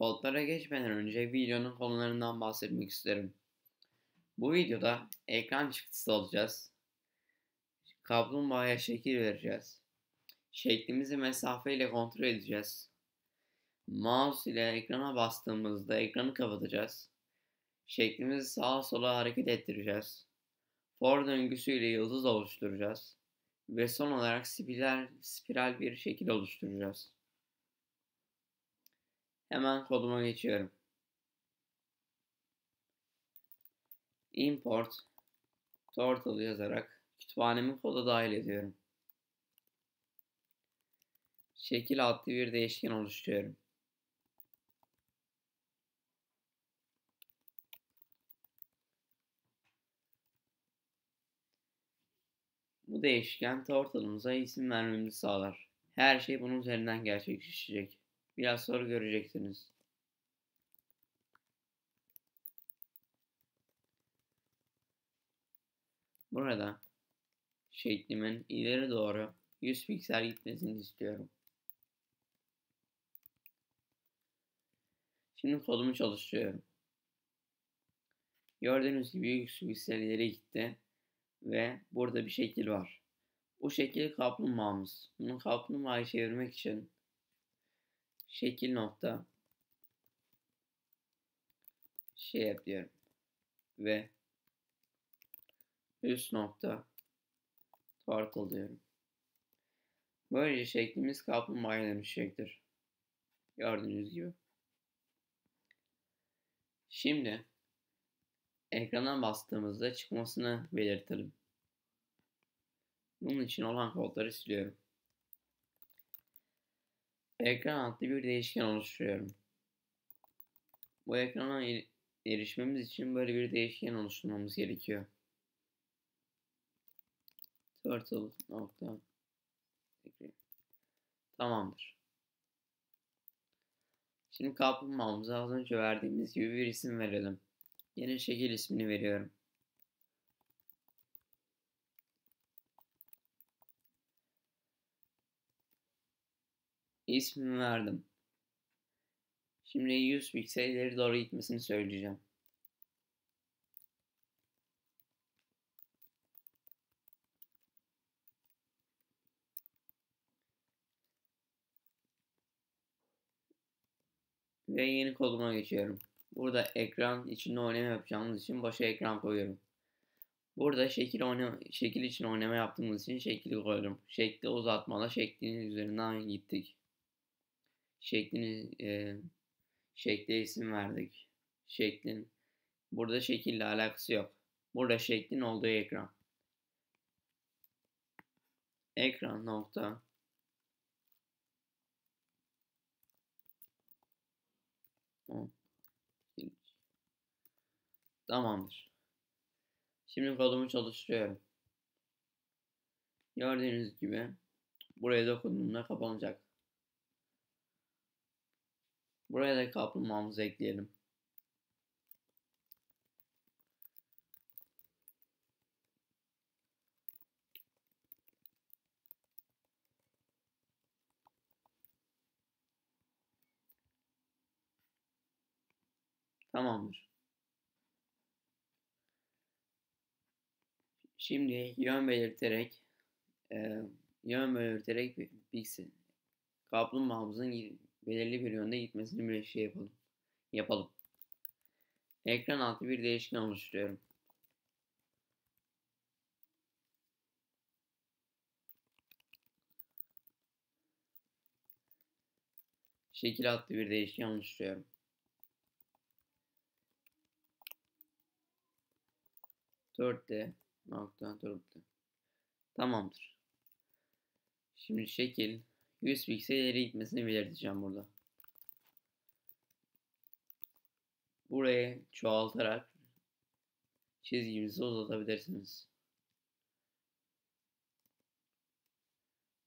Kodlara geçmeden önce videonun konularından bahsetmek isterim. Bu videoda ekran çıktısı alacağız. Kaplumbağaya şekil vereceğiz. Şeklimizi mesafe ile kontrol edeceğiz. Mouse ile ekrana bastığımızda ekranı kapatacağız. Şeklimizi sağa sola hareket ettireceğiz. For döngüsü ile yıldız oluşturacağız. Ve son olarak spiral, spiral bir şekil oluşturacağız. Hemen koduma geçiyorum. Import Turtle yazarak kütüphanemin kodu dahil ediyorum. Şekil adlı bir değişken oluşturuyorum. Bu değişken Turtle'ımıza isim vermemizi sağlar. Her şey bunun üzerinden gerçekleşecek. Biraz sonra göreceksiniz. Burada şeklimin ileri doğru 100 piksel gitmesini istiyorum. Şimdi kodumu çalıştırıyorum. Gördüğünüz gibi 100 piksel ileri gitti ve burada bir şekil var. Bu şekil kaplumbağamız. Bunu kaplumbağayı çevirmek için şekil nokta şey yapıyorum ve üst nokta turtle diyorum. Böylece şeklimiz kaplumbağaya dönüşecektir. Gördüğünüz gibi. Şimdi ekrana bastığımızda çıkmasını belirtelim. Bunun için olan kodları siliyorum. Ekran adlı bir değişken oluşturuyorum. Bu ekrana erişmemiz için böyle bir değişken oluşturmamız gerekiyor. Turtle nokta Tamamdır. Şimdi kaplumbağamıza az önce verdiğimiz gibi bir isim verelim. Yeni şekil ismini veriyorum. İsmini verdim. Şimdi 100 piksel doğru gitmesini söyleyeceğim. Ve yeni koduma geçiyorum. Burada ekran içinde oynama yapacağımız için başa ekran koyuyorum. Burada şekil oynama, şekil için oynama yaptığımız için şekli koyuyorum. Şekli uzatmada şeklinin üzerinden gittik. Şeklini e, şekle isim verdik. Şeklin burada şekille alakası yok. Burada şeklin olduğu ekran. Ekran nokta Tamamdır. Şimdi kodumu çalıştırıyorum. Gördüğünüz gibi buraya dokunduğumda kapanacak. Buraya da kaplumbağamızı ekleyelim. Tamamdır. Şimdi yön belirterek e, yön belirterek bir piksel kaplumbağamızın belirli bir yönde gitmesini bir şey yapalım. Yapalım. Ekran altı bir değişken oluşturuyorum. Şekil adlı bir değişken oluşturuyorum. Dörtte nokta dörtte. Tamamdır. Şimdi şekil 100 piksel ileri gitmesini belirteceğim burada. Buraya çoğaltarak çizgimizi uzatabilirsiniz.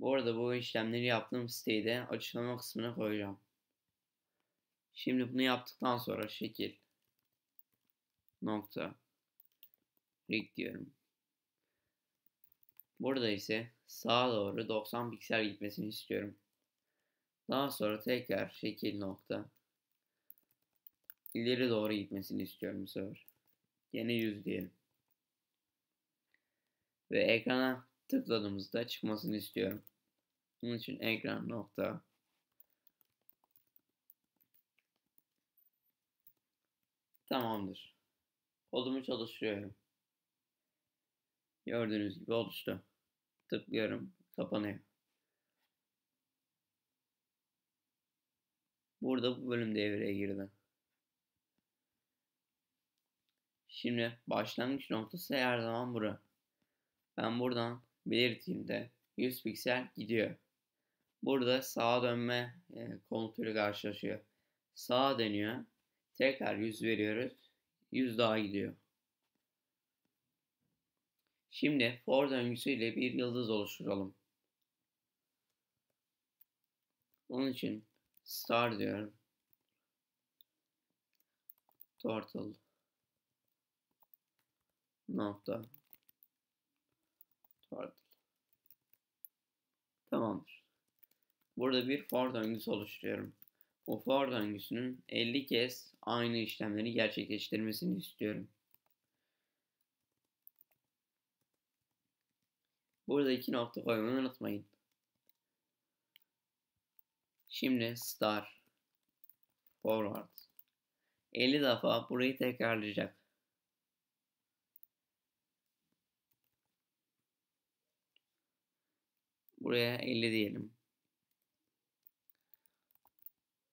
Bu arada bu işlemleri yaptığım siteyi de açıklama kısmına koyacağım. Şimdi bunu yaptıktan sonra şekil nokta rig diyorum. Burada ise sağa doğru 90 piksel gitmesini istiyorum. Daha sonra tekrar şekil nokta ileri doğru gitmesini istiyorum bu sefer. Yine 100 diyelim. Ve ekrana tıkladığımızda çıkmasını istiyorum. Bunun için ekran nokta Tamamdır. Kodumu çalıştırıyorum. Gördüğünüz gibi oluştu. Tıklıyorum. Kapanıyor. Burada bu bölüm devreye girdi. Şimdi başlangıç noktası her zaman bura. Ben buradan belirttiğimde 100 piksel gidiyor. Burada sağa dönme e, komutuyla karşılaşıyor. Sağa dönüyor. Tekrar 100 veriyoruz. 100 daha gidiyor. Şimdi for döngüsüyle bir yıldız oluşturalım. Onun için star diyorum. Turtle nokta turtle. Tamamdır. Burada bir for döngüsü oluşturuyorum. Bu for döngüsünün 50 kez aynı işlemleri gerçekleştirmesini istiyorum. Burada iki nokta koymayı unutmayın. Şimdi star forward 50 defa burayı tekrarlayacak. Buraya 50 diyelim.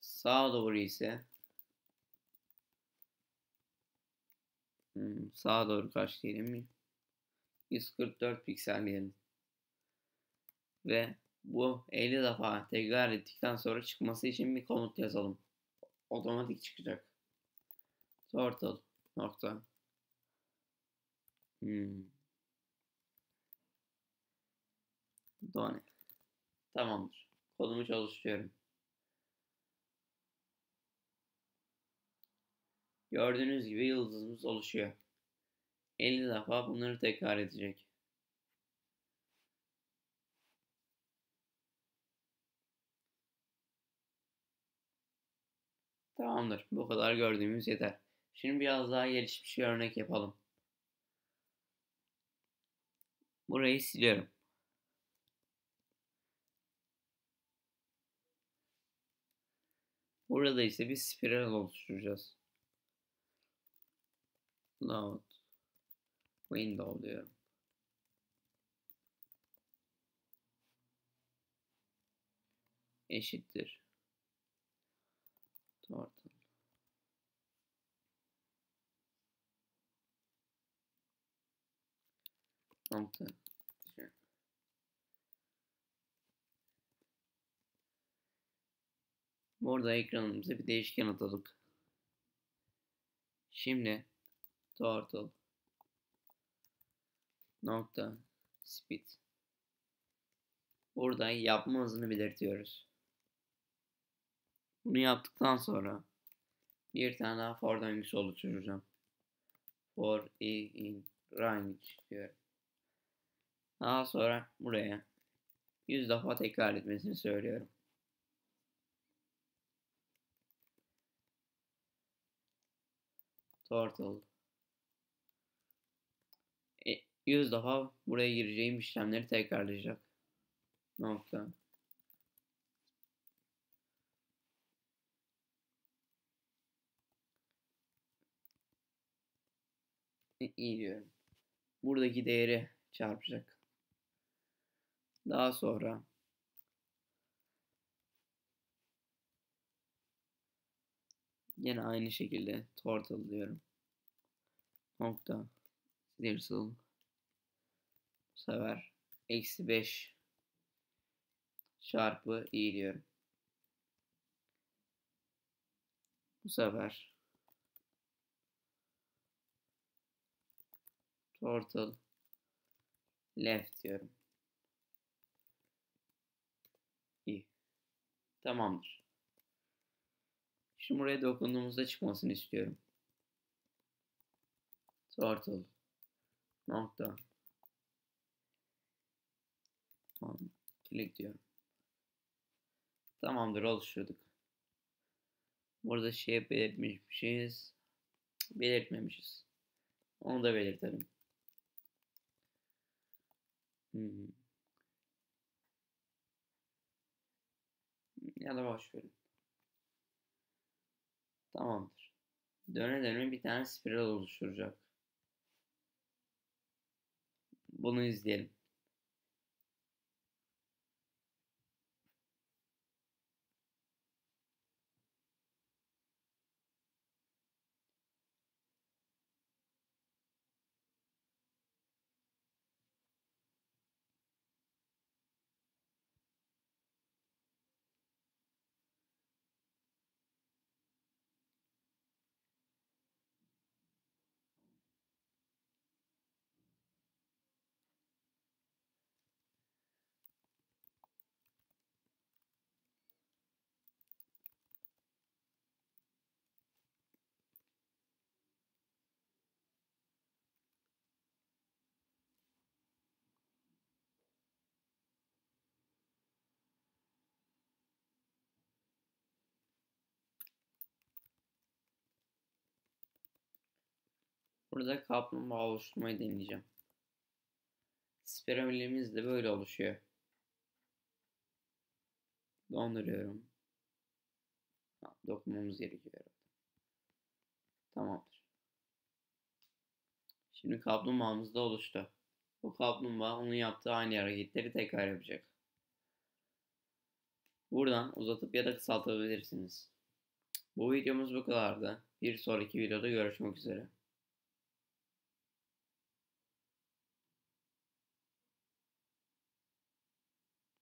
Sağa doğru ise hmm, sağa doğru kaç diyelim mi? 144 piksel diyelim. Ve bu 50 defa tekrar ettikten sonra çıkması için bir komut yazalım. Otomatik çıkacak. Turtle nokta. Hmm. Done. Tamamdır. Kodumu çalıştırıyorum. Gördüğünüz gibi yıldızımız oluşuyor. 50 defa bunları tekrar edecek. Tamamdır. Bu kadar gördüğümüz yeter. Şimdi biraz daha gelişmiş bir örnek yapalım. Burayı siliyorum. Burada ise bir spiral oluşturacağız. Load window diyorum. Eşittir. Turtle. Nokta. Burada ekranımıza bir değişken atadık. Şimdi turtle nokta speed burada yapma hızını belirtiyoruz. Bunu yaptıktan sonra bir tane daha for döngüsü oluşturacağım. For in range diyorum. Daha sonra buraya 100 defa tekrar etmesini söylüyorum. Turtle 100 defa buraya gireceğim işlemleri tekrarlayacak. Nokta. İyi diyorum. Buradaki değeri çarpacak. Daha sonra yine aynı şekilde turtle diyorum. Nokta. Dirsil. Sefer eksi 5 çarpı i diyorum. Bu sefer turtle left diyorum. İyi. Tamamdır. Şimdi buraya dokunduğumuzda çıkmasını istiyorum. Turtle nokta tamam. Klik diyorum. Tamamdır oluşturduk. Burada şey belirtmişiz. Belirtmemişiz. Onu da belirtelim. Hmm. Ya da boş verin. Tamamdır. Döne döne bir tane spiral oluşturacak. Bunu izleyelim. Burada kaplumbağa oluşturmayı deneyeceğim. Spiralimiz de böyle oluşuyor. Donduruyorum. Dokunmamız gerekiyor. Tamamdır. Şimdi kaplumbağamız da oluştu. Bu kaplumbağa onun yaptığı aynı hareketleri tekrar yapacak. Buradan uzatıp ya da kısaltabilirsiniz. Bu videomuz bu kadardı. Bir sonraki videoda görüşmek üzere.